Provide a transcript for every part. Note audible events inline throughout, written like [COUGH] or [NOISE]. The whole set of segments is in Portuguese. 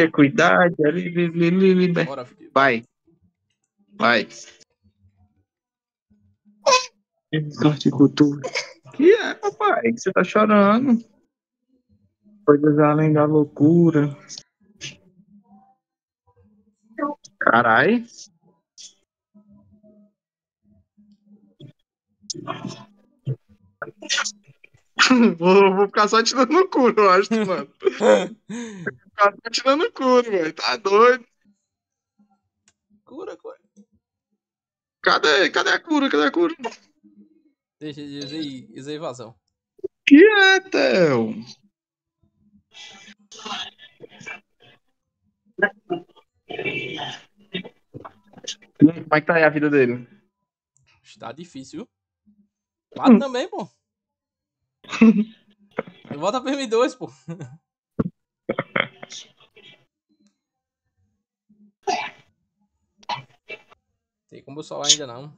É cuidado. é li- li- li- li- liber- Bora, filho. Vai. Vai. Horticultura. Que é, papai? Que você tá chorando? Coisas além da loucura. Carai. [LAUGHS] vou, vou ficar só tirando o cu, eu acho, mano. [LAUGHS] Ficar só tirando o cu, velho. Tá doido. Cura, cura. Cadê? Cadê a cura? Cadê a cura? Deixa de usei, usei evasão. Que é, Theo? Aí, Como é que tá aí a vida dele? Tá difícil, viu? Quatro também, pô. Volta pro M2, pô. [LAUGHS] Tem como solar ainda não.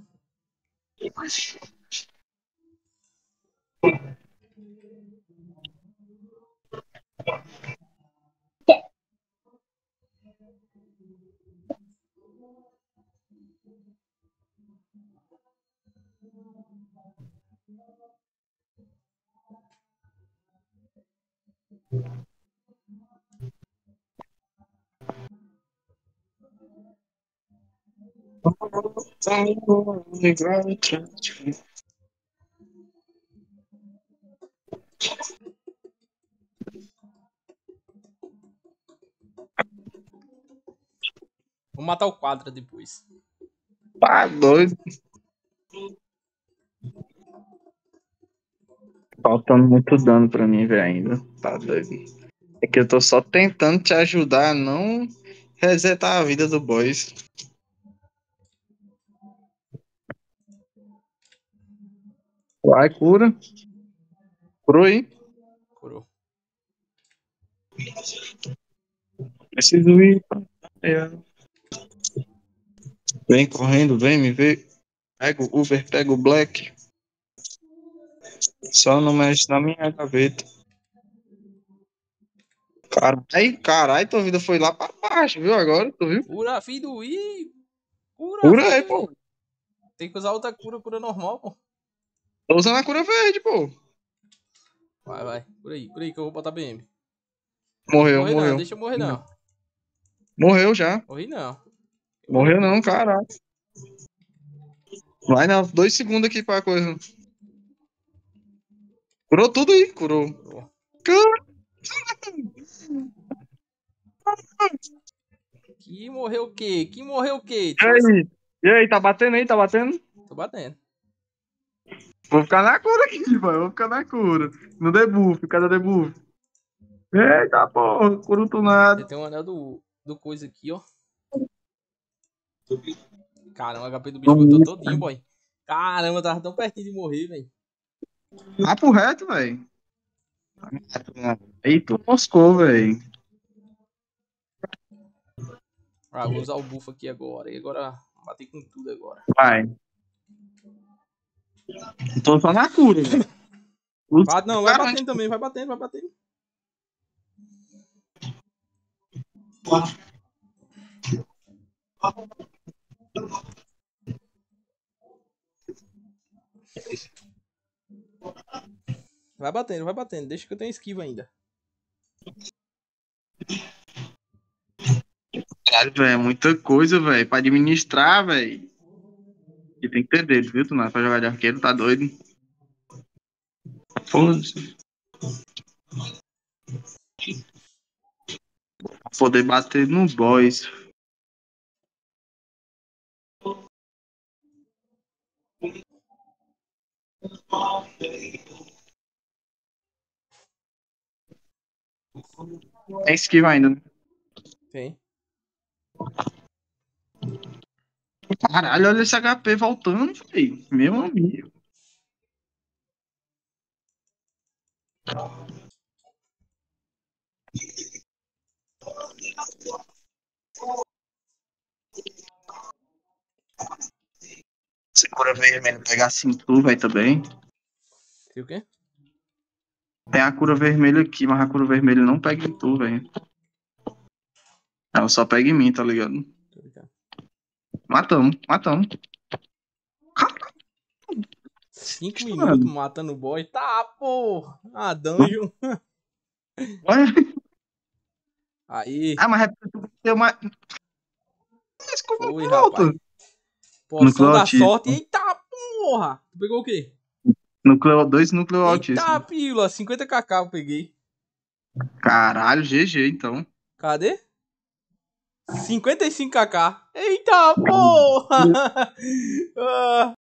Vou matar o quadro depois. Tá doido. Faltando muito dano pra mim, velho, ainda. Tá doido. É que eu tô só tentando te ajudar a não resetar a vida do boys. Vai, cura. Curou aí. Curou. Preciso ir. É. Vem correndo, vem me ver. Pega o Uber, pega o Black. Só não mexe na minha gaveta. Carai, carai, tua vida foi lá pra baixo, viu? Agora, tu viu? Cura, filho. Ih! Cura, Cura aí, pô. Tem que usar outra cura, cura normal, pô. Tô usando a cura verde, pô. Vai, vai. Por aí, por aí que eu vou botar BM. Morreu, morreu. não, deixa eu morrer não. Morreu já. Morri não. Morreu não, caralho. Vai não, dois segundos aqui pra coisa. Curou tudo aí, curou. Curou. Que morreu o quê? Que morreu o quê? E aí? E aí, tá batendo aí? Tá batendo? Tô batendo. Vou ficar na cura aqui, mano. Vou ficar na cura. No debuff, cada debuff. Eita porra, cura tunado. Você tem um anel do, do coisa aqui, ó. Caramba, o HP do bicho voltou todinho, boy. Caramba, tava tão pertinho de morrer, velho. Vai pro reto, velho. Aí tu moscou, velho. Ah, vou usar o buff aqui agora. E agora, bater com tudo agora. Vai. Tô só na cura, velho. Não, vai batendo também, vai batendo, vai batendo. Vai batendo, vai batendo. Deixa que eu tenho esquiva ainda. Caralho, velho, é muita coisa, velho, pra administrar, velho. E tem que ter dedo, viu, Tunado? Pra jogar de arqueiro, tá doido? Foda-se. Poder bater no boys. É esquiva ainda, né? Tem. Caralho, olha esse HP voltando, velho. Meu amigo. Se cura vermelha pegasse em tu, velho, também. Tem o quê? Tem a cura vermelha aqui, mas a cura vermelha não pega em tu, velho. Ela só pega em mim, tá ligado? Matamos, matamos. Cinco Mano. minutos matando o boy. Tá, pô. Ah, dungeon. Olha. Aí. Ah, mas é uma. Mas como Foi, rapaz. Poção Núcleo da sorte. Eita, porra. Tu pegou o quê? Núcleo, dois núcleos Eita, autistas. pílula. 50kk eu peguei. Caralho, GG, então. Cadê? 55kk. Eita, porra. [LAUGHS]